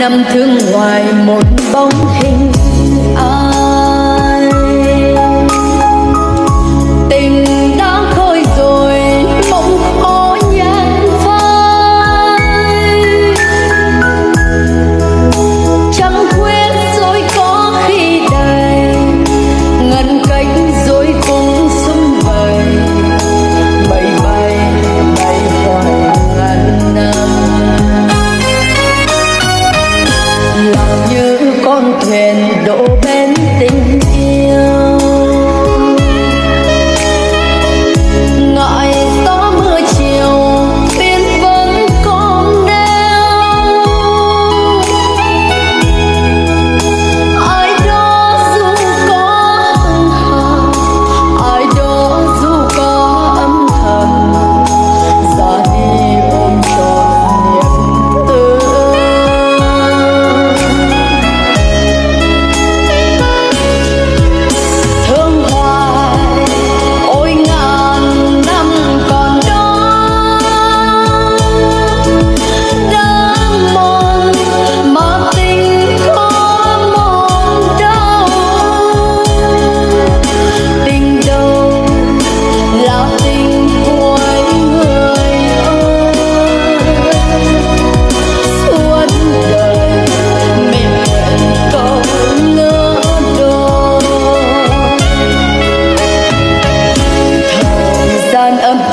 năm thương ngoài một con thuyền đổ bên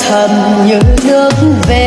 thầm như nước về